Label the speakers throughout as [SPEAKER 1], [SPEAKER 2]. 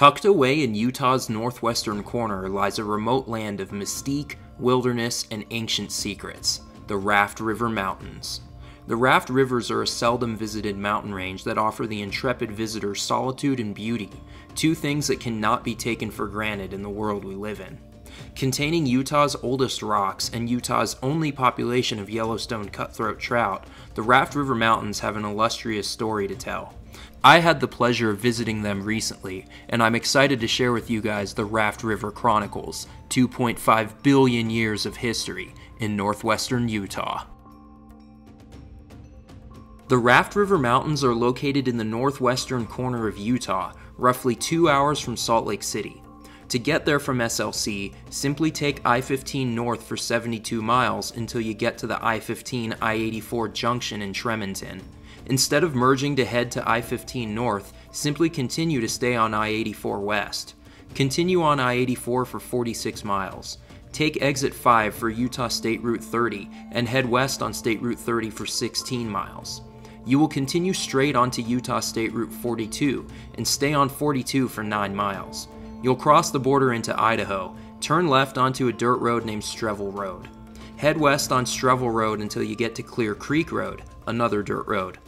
[SPEAKER 1] Tucked away in Utah's northwestern corner lies a remote land of mystique, wilderness, and ancient secrets the Raft River Mountains. The Raft Rivers are a seldom visited mountain range that offer the intrepid visitor solitude and beauty, two things that cannot be taken for granted in the world we live in. Containing Utah's oldest rocks and Utah's only population of Yellowstone cutthroat trout, the Raft River Mountains have an illustrious story to tell. I had the pleasure of visiting them recently, and I'm excited to share with you guys the Raft River Chronicles 2.5 billion years of history in northwestern Utah. The Raft River Mountains are located in the northwestern corner of Utah, roughly two hours from Salt Lake City. To get there from SLC, simply take I 15 north for 72 miles until you get to the I 15 I 84 junction in Tremonton. Instead of merging to head to I 15 north, simply continue to stay on I 84 west. Continue on I 84 for 46 miles. Take exit 5 for Utah State Route 30 and head west on State Route 30 for 16 miles. You will continue straight onto Utah State Route 42 and stay on 42 for 9 miles. You'll cross the border into Idaho, turn left onto a dirt road named Strevell Road. Head west on Strevell Road until you get to Clear Creek Road, another dirt road.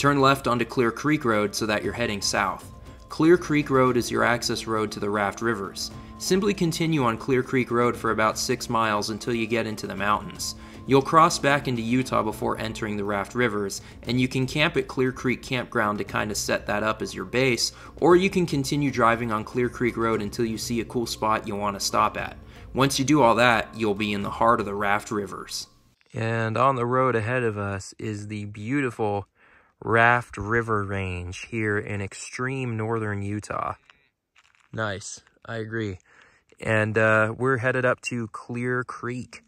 [SPEAKER 1] Turn left onto Clear Creek Road so that you're heading south. Clear Creek Road is your access road to the Raft Rivers. Simply continue on Clear Creek Road for about 6 miles until you get into the mountains. You'll cross back into Utah before entering the Raft Rivers, and you can camp at Clear Creek Campground to kind of set that up as your base, or you can continue driving on Clear Creek Road until you see a cool spot you want to stop at. Once you do all that, you'll be in the heart of the Raft Rivers. And on the road ahead of us is the beautiful Raft River Range here in extreme northern Utah. Nice, I agree and uh, we're headed up to Clear Creek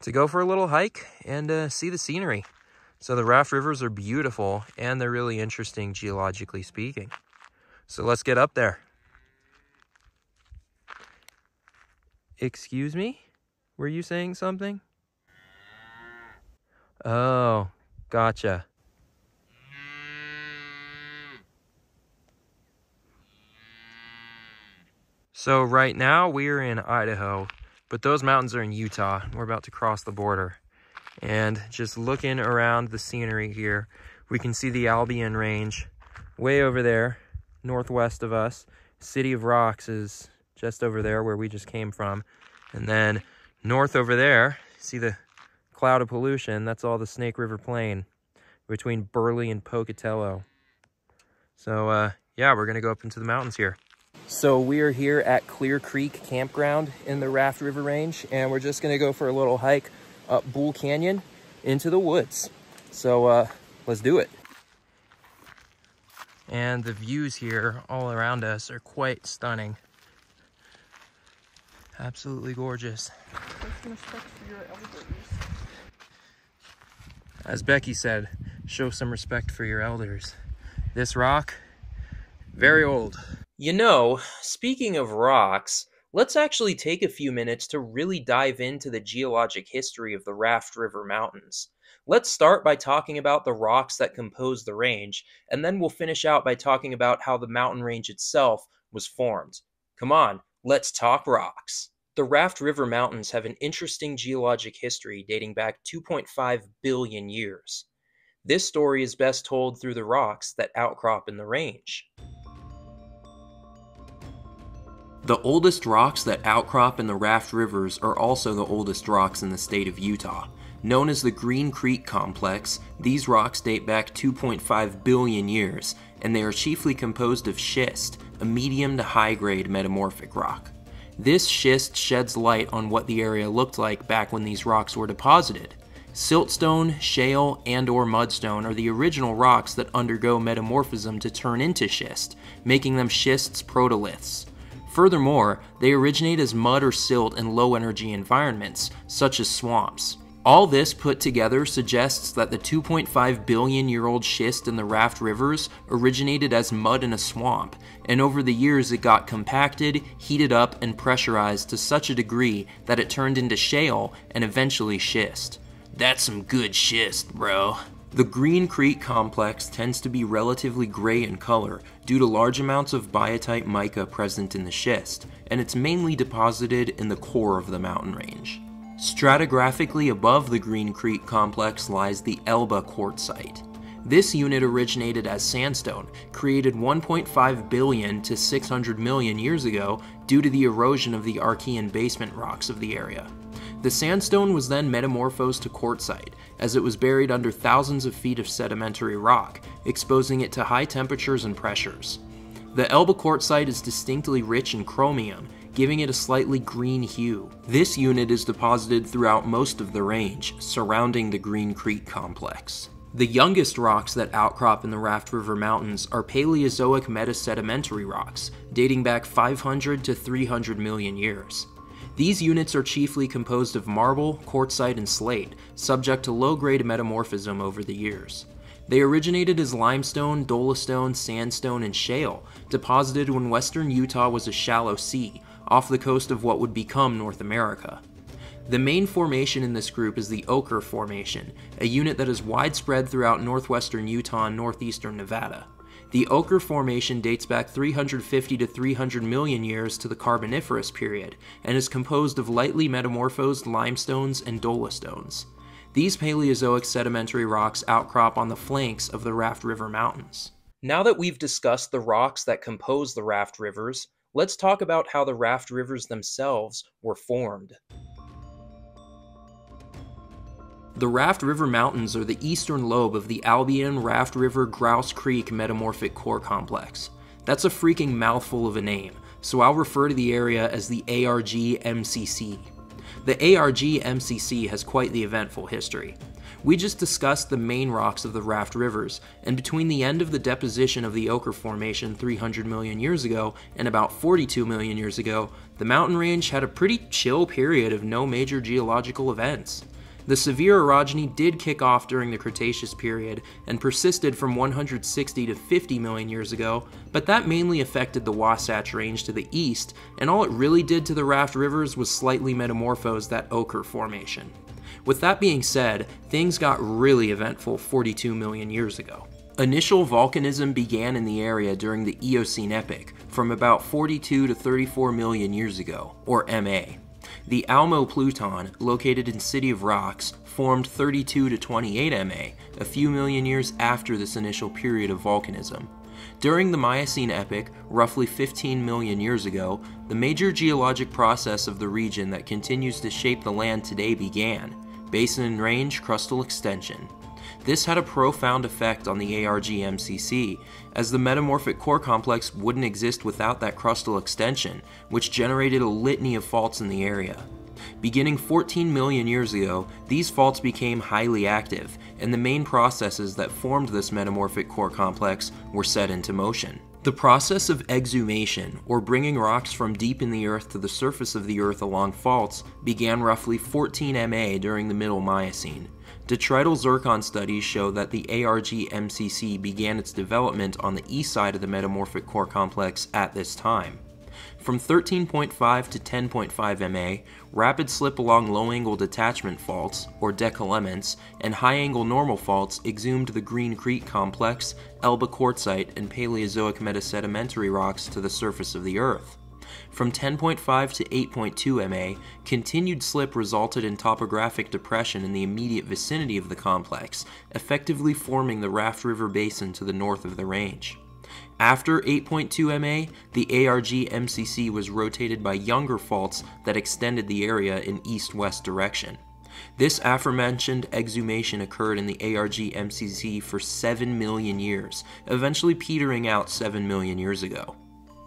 [SPEAKER 1] to go for a little hike and uh, see the scenery. So the raft rivers are beautiful and they're really interesting geologically speaking. So let's get up there. Excuse me? Were you saying something? Oh, gotcha. So right now we are in Idaho, but those mountains are in Utah. We're about to cross the border. And just looking around the scenery here, we can see the Albion Range way over there, northwest of us. City of Rocks is just over there where we just came from. And then north over there, see the cloud of pollution, that's all the Snake River Plain between Burley and Pocatello. So uh, yeah, we're gonna go up into the mountains here. So we are here at Clear Creek Campground in the Raft River Range, and we're just gonna go for a little hike up Bull Canyon into the woods. So uh, let's do it. And the views here all around us are quite stunning. Absolutely gorgeous. As Becky said, show some respect for your elders. This rock, very old. You know, speaking of rocks, let's actually take a few minutes to really dive into the geologic history of the Raft River Mountains. Let's start by talking about the rocks that compose the range, and then we'll finish out by talking about how the mountain range itself was formed. Come on, let's talk rocks. The Raft River Mountains have an interesting geologic history dating back 2.5 billion years. This story is best told through the rocks that outcrop in the range. The oldest rocks that outcrop in the Raft Rivers are also the oldest rocks in the state of Utah. Known as the Green Creek Complex, these rocks date back 2.5 billion years, and they are chiefly composed of schist, a medium to high grade metamorphic rock. This schist sheds light on what the area looked like back when these rocks were deposited. Siltstone, shale, and or mudstone are the original rocks that undergo metamorphism to turn into schist, making them schist's protoliths. Furthermore, they originate as mud or silt in low energy environments, such as swamps. All this put together suggests that the 2.5 billion year old schist in the Raft Rivers originated as mud in a swamp, and over the years it got compacted, heated up, and pressurized to such a degree that it turned into shale and eventually schist. That's some good schist, bro. The Green Creek complex tends to be relatively gray in color due to large amounts of biotite mica present in the schist, and it's mainly deposited in the core of the mountain range. Stratigraphically above the Green Creek complex lies the Elba quartzite. This unit originated as sandstone, created 1.5 billion to 600 million years ago due to the erosion of the Archean basement rocks of the area. The sandstone was then metamorphosed to quartzite, as it was buried under thousands of feet of sedimentary rock, exposing it to high temperatures and pressures. The Elba quartzite is distinctly rich in chromium, giving it a slightly green hue. This unit is deposited throughout most of the range, surrounding the Green Creek complex. The youngest rocks that outcrop in the Raft River Mountains are Paleozoic metasedimentary rocks, dating back 500 to 300 million years. These units are chiefly composed of marble, quartzite, and slate, subject to low-grade metamorphism over the years. They originated as limestone, dolostone, sandstone, and shale, deposited when western Utah was a shallow sea, off the coast of what would become North America. The main formation in this group is the Oquirrh Formation, a unit that is widespread throughout northwestern Utah and northeastern Nevada. The Oquirrh Formation dates back 350 to 300 million years to the Carboniferous period and is composed of lightly metamorphosed limestones and dolostones. These Paleozoic sedimentary rocks outcrop on the flanks of the Raft River Mountains. Now that we've discussed the rocks that compose the Raft Rivers, let's talk about how the Raft Rivers themselves were formed. The Raft River Mountains are the eastern lobe of the Albion Raft River Grouse Creek Metamorphic Core Complex. That's a freaking mouthful of a name, so I'll refer to the area as the ARG MCC. The ARG MCC has quite the eventful history. We just discussed the main rocks of the Raft Rivers, and between the end of the deposition of the Oquirrh Formation 300 million years ago and about 42 million years ago, the mountain range had a pretty chill period of no major geological events. The Sevier orogeny did kick off during the Cretaceous period and persisted from 160 to 50 million years ago, but that mainly affected the Wasatch Range to the east, and all it really did to the Raft Rivers was slightly metamorphose that Oquirrh Formation. With that being said, things got really eventful 42 million years ago. Initial volcanism began in the area during the Eocene epoch, from about 42 to 34 million years ago, or MA. The Almo Pluton, located in City of Rocks, formed 32 to 28 MA, a few million years after this initial period of volcanism. During the Miocene epoch, roughly 15 million years ago, the major geologic process of the region that continues to shape the land today began basin and range crustal extension. This had a profound effect on the ARG-MCC, as the metamorphic core complex wouldn't exist without that crustal extension, which generated a litany of faults in the area. Beginning 14 million years ago, these faults became highly active, and the main processes that formed this metamorphic core complex were set into motion. The process of exhumation, or bringing rocks from deep in the earth to the surface of the earth along faults, began roughly 14 MA during the Middle Miocene. Detrital zircon studies show that the ARG-MCC began its development on the east side of the metamorphic core complex at this time. From 13.5 to 10.5 MA, rapid slip along low-angle detachment faults, or décollements, and high-angle normal faults exhumed the Green Creek complex, Elba quartzite, and Paleozoic metasedimentary rocks to the surface of the Earth. From 10.5 to 8.2 MA, continued slip resulted in topographic depression in the immediate vicinity of the complex, effectively forming the Raft River Basin to the north of the range. After 8.2 MA, the ARG MCC was rotated by younger faults that extended the area in east-west direction. This aforementioned exhumation occurred in the ARG MCC for 7 million years, eventually petering out 7 million years ago.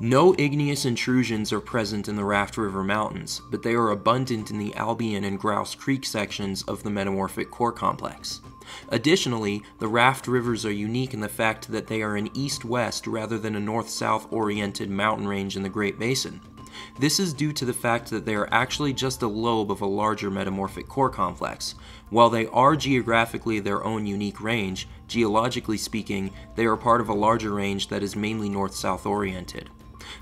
[SPEAKER 1] No igneous intrusions are present in the Raft River Mountains, but they are abundant in the Albion and Grouse Creek sections of the Metamorphic Core Complex. Additionally, the Raft Rivers are unique in the fact that they are an east-west rather than a north-south oriented mountain range in the Great Basin. This is due to the fact that they are actually just a lobe of a larger metamorphic core complex. While they are geographically their own unique range, geologically speaking, they are part of a larger range that is mainly north-south oriented.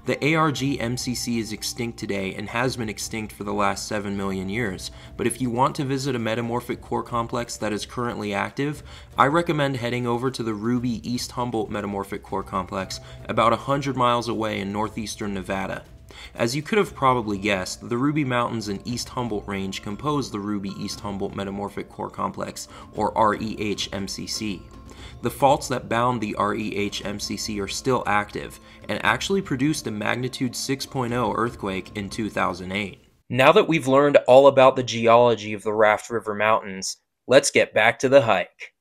[SPEAKER 1] The ARG MCC is extinct today and has been extinct for the last 7 million years, but if you want to visit a metamorphic core complex that is currently active, I recommend heading over to the Ruby East Humboldt Metamorphic Core Complex about 100 miles away in northeastern Nevada. As you could have probably guessed, the Ruby Mountains and East Humboldt Range compose the Ruby East Humboldt Metamorphic Core Complex, or REH MCC. The faults that bound the REH MCC are still active, and actually produced a magnitude 6.0 earthquake in 2008. Now that we've learned all about the geology of the Raft River Mountains, let's get back to the hike.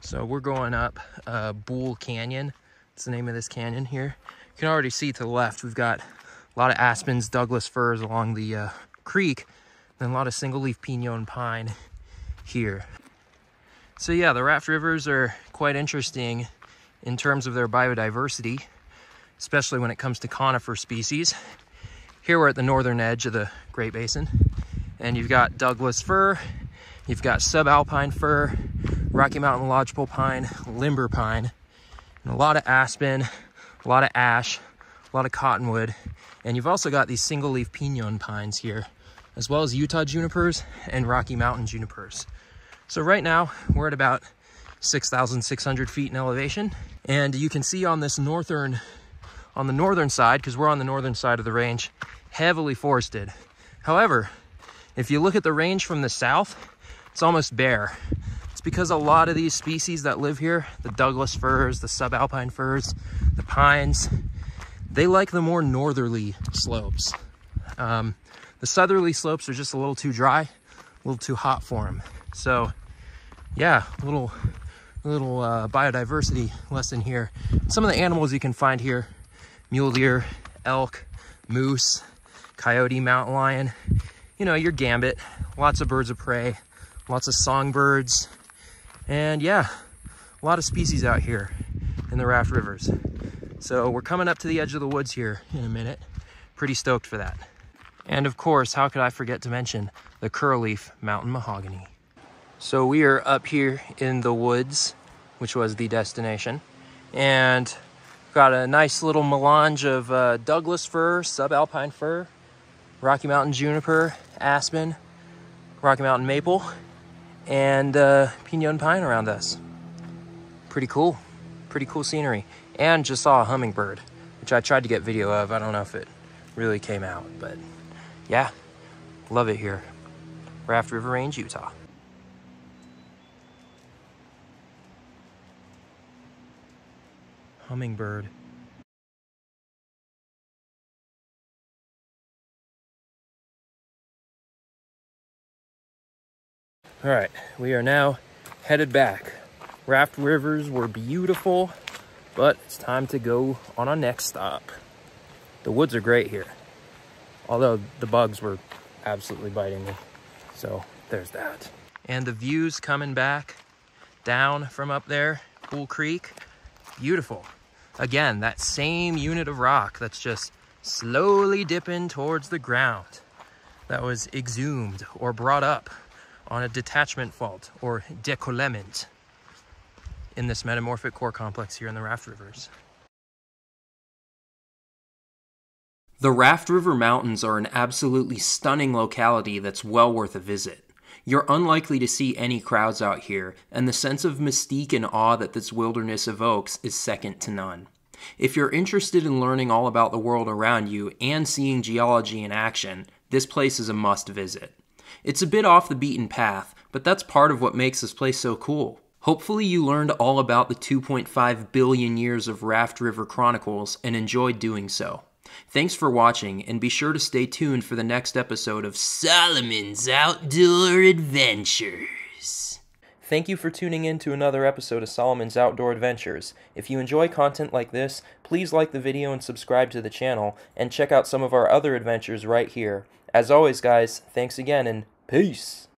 [SPEAKER 1] So we're going up uh, Bull Canyon. It's the name of this canyon here. You can already see to the left, we've got a lot of aspens, Douglas firs along the uh, creek, and a lot of single leaf pinon pine here. So yeah, the raft rivers are quite interesting in terms of their biodiversity, especially when it comes to conifer species. Here we're at the northern edge of the Great Basin, and you've got Douglas fir, you've got subalpine fir, Rocky Mountain lodgepole pine, limber pine, and a lot of aspen, a lot of ash, a lot of cottonwood, and you've also got these single leaf pinon pines here, as well as Utah junipers and Rocky Mountain junipers. So right now we're at about 6,600 feet in elevation. And you can see on this northern, on the northern side, because we're on the northern side of the range, heavily forested. However, if you look at the range from the south, it's almost bare. It's because a lot of these species that live here, the Douglas firs, the subalpine firs, the pines, they like the more northerly slopes. Um, the southerly slopes are just a little too dry, a little too hot for them. So yeah, little little uh, biodiversity lesson here. Some of the animals you can find here, mule deer, elk, moose, coyote, mountain lion, you know, your gambit, lots of birds of prey, lots of songbirds, and yeah, a lot of species out here in the Raft Rivers. So we're coming up to the edge of the woods here in a minute. Pretty stoked for that. And of course, how could I forget to mention the Curl-leaf Mountain Mahogany. So we are up here in the woods, which was the destination, and got a nice little melange of uh, Douglas fir, subalpine fir, Rocky Mountain juniper, aspen, Rocky Mountain maple, and uh, pinon pine around us. Pretty cool, pretty cool scenery. And just saw a hummingbird, which I tried to get video of. I don't know if it really came out, but yeah, love it here. Raft River Range, Utah. hummingbird. All right, we are now headed back. Raft rivers were beautiful, but it's time to go on our next stop. The woods are great here, although the bugs were absolutely biting me. So there's that. And the views coming back down from up there, Bull Creek, beautiful. Again, that same unit of rock that's just slowly dipping towards the ground that was exhumed or brought up on a detachment fault or décollement in this metamorphic core complex here in the Raft Rivers. The Raft River Mountains are an absolutely stunning locality that's well worth a visit. You're unlikely to see any crowds out here, and the sense of mystique and awe that this wilderness evokes is second to none. If you're interested in learning all about the world around you and seeing geology in action, this place is a must visit. It's a bit off the beaten path, but that's part of what makes this place so cool. Hopefully, you learned all about the 2.5 billion years of Raft River Chronicles and enjoyed doing so. Thanks for watching, and be sure to stay tuned for the next episode of Solomon's Outdoor Adventures. Thank you for tuning in to another episode of Solomon's Outdoor Adventures. If you enjoy content like this, please like the video and subscribe to the channel, and check out some of our other adventures right here. As always, guys, thanks again, and peace!